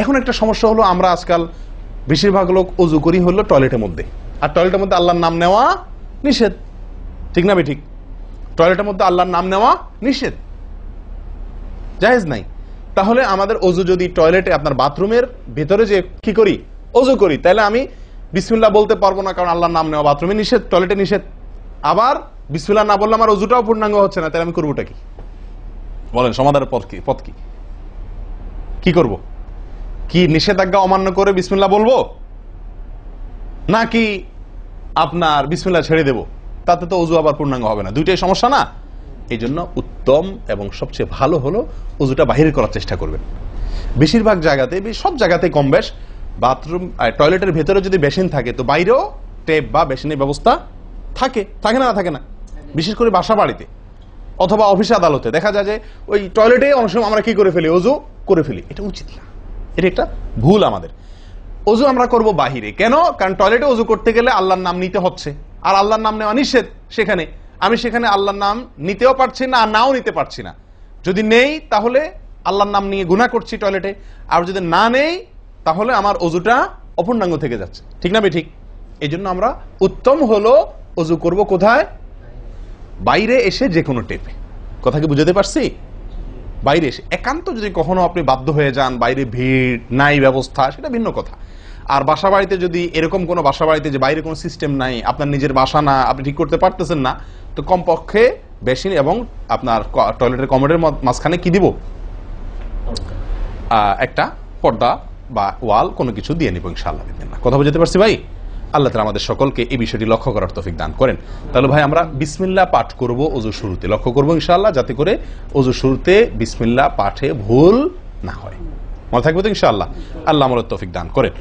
এখন একটা সমস্যা হলো আমরা আজকাল বেশিরভাগ লোক অজু করি হলো টয়লেটের মধ্যে। আর টয়লেটের মধ্যে আল্লাহর নাম নেওয়া নিষেধ। ঠিক না ঠিক টয়লেটের মধ্যে আল্লাহর নাম নেওয়া নিষেধ। জাহেজ নাই। তাহলে আমাদের অজু যদি টয়লেটে আপনার বাথরুমের ভেতরে যে কি করি? অজু করি। তাহলে আমি বিসমিল্লাহ বলতে পারব না, কারণ আল্লাহর নাম নেওয়া বাথরুমে নিষেধ, টয়লেটে নিষেধ। আবার বিসমিল্লাহ না বললে আমার অজুটাও পূর্ণাঙ্গ হচ্ছে না তাহলে আমি করবোটা কি? বলেন, সমাধানের পথ কি? পথ কি? কি করব? কি নিষেধাজ্ঞা অমান্য করে বিসমিল্লাহ বলব? নাকি আপনার বিসমিল্লাহ ছেড়ে দেব? তাতে তো অজু আবার পূর্ণাঙ্গ হবে না। দুইটাই সমস্যা না? এই জন্য উত্তম এবং সবচেয়ে ভালো হলো অজুটা বাহির করার চেষ্টা করবেন। বেশিরভাগ জায়গাতে সব জায়গাতে কম বেশ। বাথরুম টয়লেটের ভেতরে যদি বেসিন থাকে, তো বাইরেও টেপ বা বেসিনের ব্যবস্থা থাকে। থাকে না না থাকে না? বিশেষ করে বাসা বাড়িতে অথবা অফিস আদালতে। দেখা যায় যে ওই টয়লেটে অনেক সময় আমরা কি করে ফেলি? অজু করে ফেলি। এটা উচিত না। এটা একটা ভুল আমাদের। অজু আমরা করব বাহিরে। কেন? কারণ টয়লেটে অজু করতে গেলে আল্লাহর নাম নিতে হচ্ছে। আর আল্লাহর নাম নেওয়া নিষেধ সেখানে। আমি সেখানে আল্লাহর নাম নিতেও পারছি না, আর নাও নিতে পারছি না। যদি নেই, তাহলে আল্লাহর নাম নিয়ে গুণা করছি টয়লেটে। আর যদি না নেই, তাহলে আমার অজুটা অপূর্ণাঙ্গ থেকে যাচ্ছে। ঠিক না বে ঠিক? এই জন্য আমরা উত্তম হলো অজু করব কোথায়? বাইরে এসে যে কোনো টেপে। কথা কি বুঝাতে পারছি? বাইরে এসে। একান্ত যদি কখনো আপনি বাধ্য হয়ে যান বাইরে ভিড় নাই ব্যবস্থা সেটা ভিন্ন কথা। আর বাসা বাড়িতে যদি এরকম কোনো বাসা বাড়িতে যে বাইরে কোনো সিস্টেম নাই আপনার নিজের বাসা না আপনি ঠিক করতে পারতেছেন না তো কমপক্ষে বেশি এবং আপনার টয়লেটের কমোডের মাঝখানে কি দিব? একটা পর্দা বা ওয়াল কোনো কিছু দিয়ে নিব ইনশাআল্লাহ না কথা বুঝতে পারছি ভাই? আল্লাহ তালা আমাদের সকলকে এই বিষয়টি লক্ষ্য করার তফিক দান করেন। তাহলে ভাই, আমরা বিসমিল্লা পাঠ করব অজু শুরুতে। লক্ষ্য করব ইনশাল্লাহ যাতে করে অজু শুরুতে বিসমিল্লা পাঠে ভুল না হয়। মনে থাকবে তো ইনশাআল্লাহ? আল্লাহ আমার তফিক দান করেন।